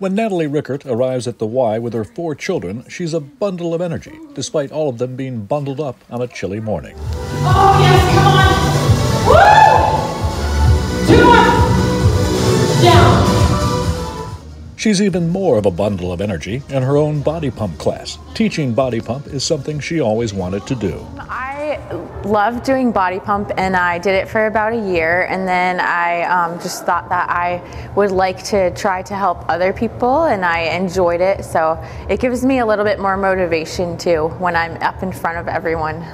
When Natalie Rickert arrives at the Y with her four children, she's a bundle of energy, despite all of them being bundled up on a chilly morning. Oh, yes, come on. Woo! She's even more of a bundle of energy in her own body pump class. Teaching body pump is something she always wanted to do. I love doing body pump and I did it for about a year and then I um, just thought that I would like to try to help other people and I enjoyed it so it gives me a little bit more motivation too when I'm up in front of everyone.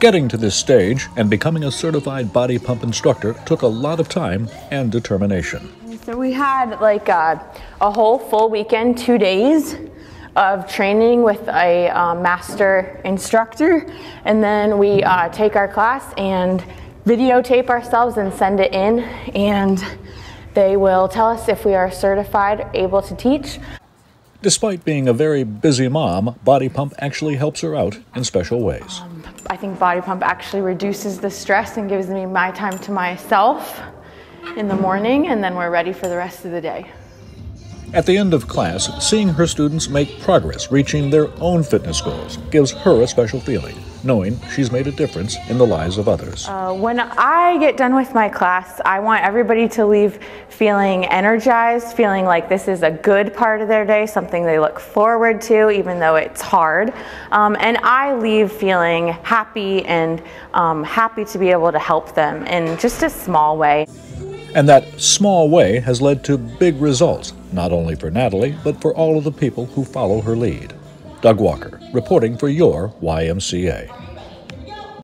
Getting to this stage and becoming a certified body pump instructor took a lot of time and determination. So we had like a, a whole full weekend, two days of training with a uh, master instructor, and then we uh, take our class and videotape ourselves and send it in, and they will tell us if we are certified, able to teach. Despite being a very busy mom, Body Pump actually helps her out in special ways. Um, I think Body Pump actually reduces the stress and gives me my time to myself in the morning, and then we're ready for the rest of the day. At the end of class, seeing her students make progress reaching their own fitness goals gives her a special feeling, knowing she's made a difference in the lives of others. Uh, when I get done with my class, I want everybody to leave feeling energized, feeling like this is a good part of their day, something they look forward to, even though it's hard. Um, and I leave feeling happy and um, happy to be able to help them in just a small way. And that small way has led to big results, not only for Natalie, but for all of the people who follow her lead. Doug Walker, reporting for your YMCA.